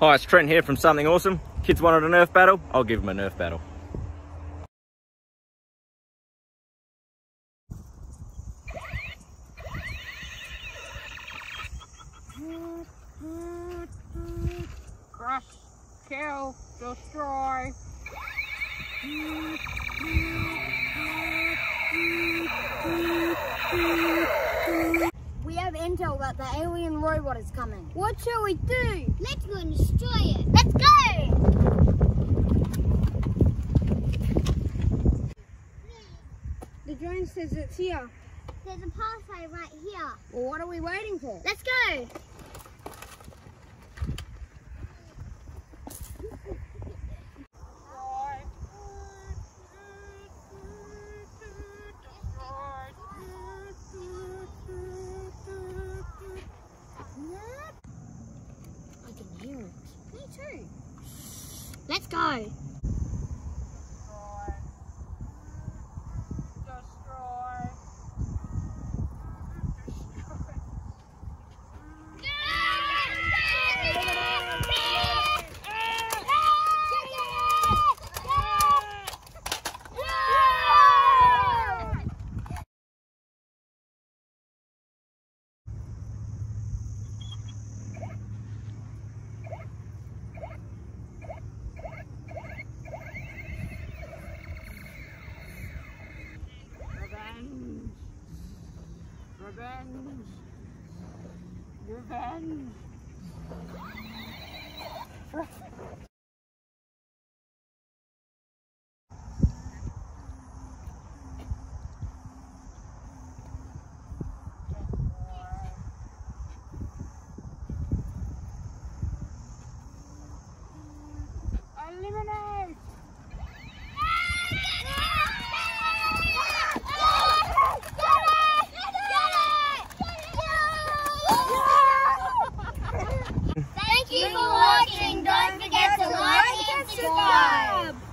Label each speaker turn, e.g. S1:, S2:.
S1: Hi, it's Trent here from Something Awesome. Kids wanted a Nerf battle, I'll give them a Nerf battle.
S2: Crush, kill, destroy.
S3: The alien robot is coming. What shall we do?
S4: Let's go and destroy it. Let's go!
S3: The drone says it's here.
S4: There's a pathway right here.
S3: Well, what are we waiting for?
S4: Let's go! Too. Let's go.
S2: Revenge. Revenge. For watching. Don't forget to like and subscribe.